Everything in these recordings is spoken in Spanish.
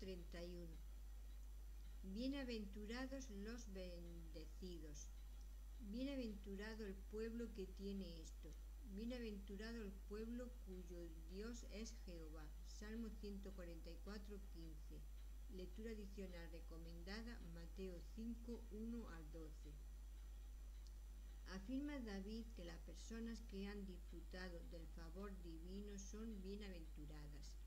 31. Bienaventurados los bendecidos. Bienaventurado el pueblo que tiene esto. Bienaventurado el pueblo cuyo Dios es Jehová. Salmo 144, 15. Lectura adicional recomendada Mateo 5, 1 al 12. Afirma David que las personas que han disfrutado del favor divino son bienaventuradas.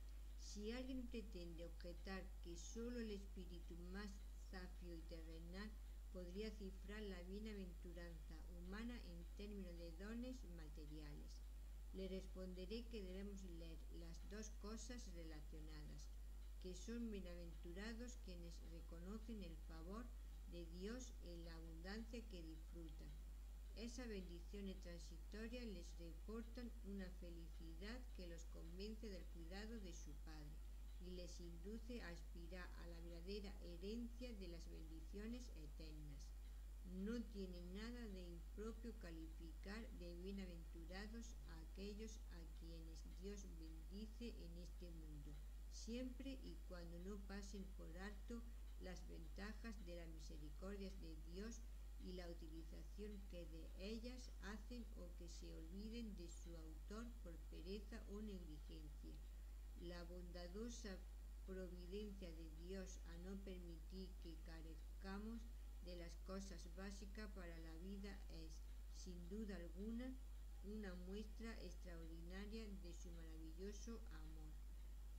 Si alguien pretende objetar que sólo el espíritu más zafio y terrenal podría cifrar la bienaventuranza humana en términos de dones materiales, le responderé que debemos leer las dos cosas relacionadas, que son bienaventurados quienes reconocen el favor de Dios en la abundancia que disfrutan esas bendiciones transitorias les reportan una felicidad que los convence del cuidado de su Padre y les induce a aspirar a la verdadera herencia de las bendiciones eternas. No tiene nada de impropio calificar de bienaventurados a aquellos a quienes Dios bendice en este mundo, siempre y cuando no pasen por alto las ventajas de las misericordias de Dios que de ellas hacen o que se olviden de su autor por pereza o negligencia. La bondadosa providencia de Dios a no permitir que carezcamos de las cosas básicas para la vida es, sin duda alguna, una muestra extraordinaria de su maravilloso amor.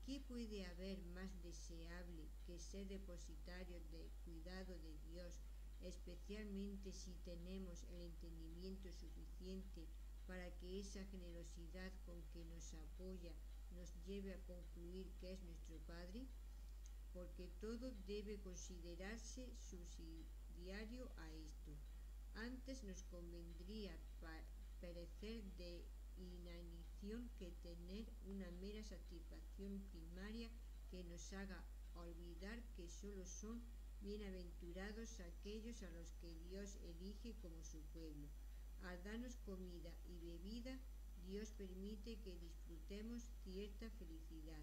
¿Qué puede haber más deseable que ser depositario del cuidado de Dios especialmente si tenemos el entendimiento suficiente para que esa generosidad con que nos apoya nos lleve a concluir que es nuestro Padre, porque todo debe considerarse subsidiario a esto. Antes nos convendría perecer de inanición que tener una mera satisfacción primaria que nos haga olvidar que solo son Bienaventurados aquellos a los que Dios elige como su pueblo. Al darnos comida y bebida, Dios permite que disfrutemos cierta felicidad.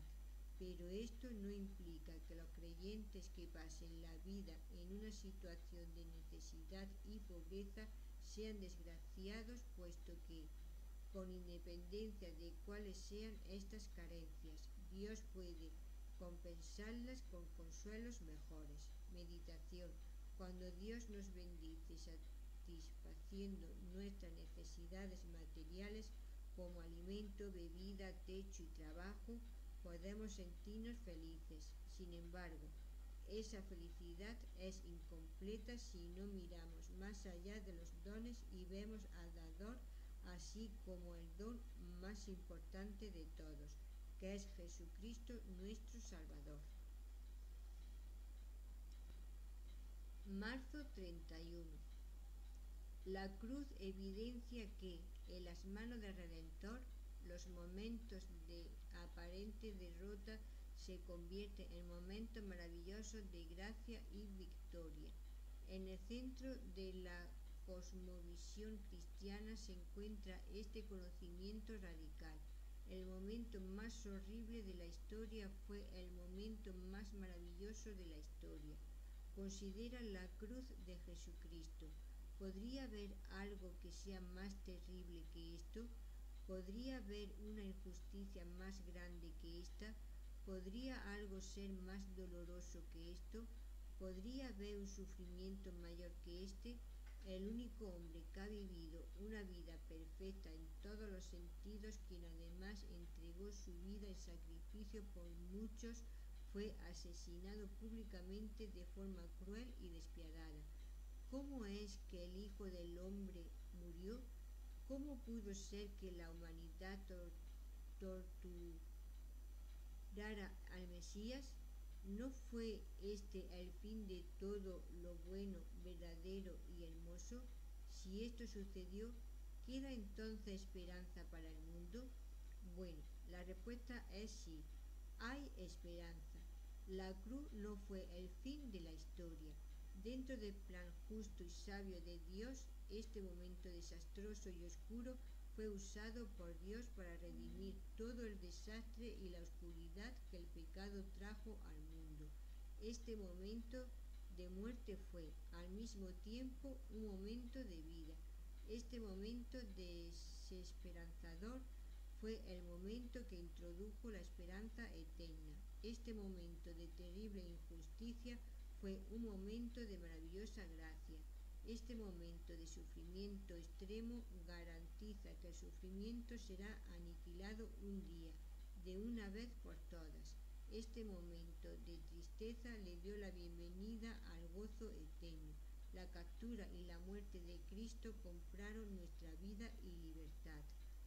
Pero esto no implica que los creyentes que pasen la vida en una situación de necesidad y pobreza sean desgraciados, puesto que, con independencia de cuáles sean estas carencias, Dios puede compensarlas con consuelos mejores. Meditación. Cuando Dios nos bendice satisfaciendo nuestras necesidades materiales como alimento, bebida, techo y trabajo, podemos sentirnos felices. Sin embargo, esa felicidad es incompleta si no miramos más allá de los dones y vemos al dador así como el don más importante de todos, que es Jesucristo nuestro Salvador. Marzo 31. La cruz evidencia que en las manos del Redentor los momentos de aparente derrota se convierten en momentos maravillosos de gracia y victoria. En el centro de la cosmovisión cristiana se encuentra este conocimiento radical el momento más horrible de la historia fue el momento más maravilloso de la historia. Considera la cruz de Jesucristo. ¿Podría haber algo que sea más terrible que esto? ¿Podría haber una injusticia más grande que esta? ¿Podría algo ser más doloroso que esto? ¿Podría haber un sufrimiento mayor que este? el único hombre que ha vivido una vida perfecta en todos los sentidos, quien además entregó su vida en sacrificio por muchos, fue asesinado públicamente de forma cruel y despiadada. ¿Cómo es que el Hijo del Hombre murió? ¿Cómo pudo ser que la humanidad torturara al Mesías? ¿No fue este el fin de todo lo bueno, verdadero y hermoso? Si esto sucedió, ¿queda entonces esperanza para el mundo? Bueno, la respuesta es sí, hay esperanza. La cruz no fue el fin de la historia. Dentro del plan justo y sabio de Dios, este momento desastroso y oscuro fue usado por Dios para redimir todo el desastre y la oscuridad que el pecado trajo al mundo. Este momento de muerte fue al mismo tiempo un momento de vida. Este momento desesperanzador fue el momento que introdujo la esperanza eterna. Este momento de terrible injusticia fue un momento de maravillosa gracia. Este momento de sufrimiento extremo garantiza que el sufrimiento será aniquilado un día, de una vez por todas. Este momento de tristeza le dio la bienvenida al gozo eterno. La captura y la muerte de Cristo compraron nuestra vida y libertad.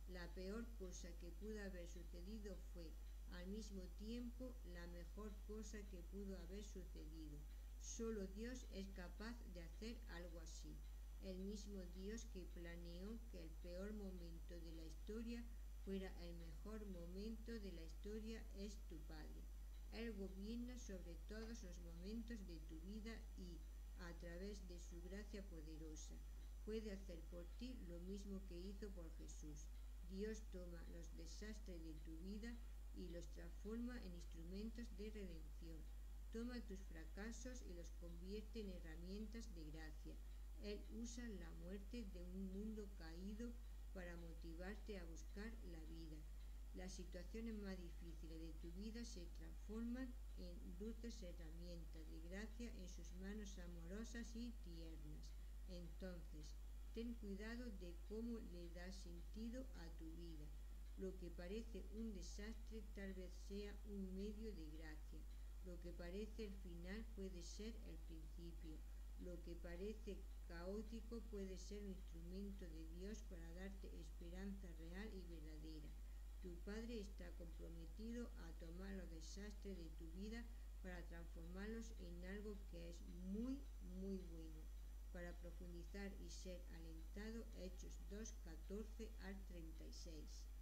La peor cosa que pudo haber sucedido fue, al mismo tiempo, la mejor cosa que pudo haber sucedido. Solo Dios es capaz de hacer algo así. El mismo Dios que planeó que el peor momento de la historia fuera el mejor momento de la historia es tu Padre. Él gobierna sobre todos los momentos de tu vida y, a través de su gracia poderosa, puede hacer por ti lo mismo que hizo por Jesús. Dios toma los desastres de tu vida y los transforma en instrumentos de redención. Toma tus fracasos y los convierte en herramientas de gracia. Él usa la muerte de un mundo caído para motivarte a buscar la vida. Las situaciones más difíciles de tu vida se transforman en dulces herramientas de gracia en sus manos amorosas y tiernas. Entonces, Ten cuidado de cómo le das sentido a tu vida. Lo que parece un desastre tal vez sea un medio de gracia. Lo que parece el final puede ser el principio. Lo que parece caótico puede ser un instrumento de Dios para darte esperanza real y verdadera. Tu Padre está comprometido a tomar los desastres de tu vida para transformarlos en algo que es muy, muy bueno para profundizar y ser alentado, Hechos 2, 14 al 36.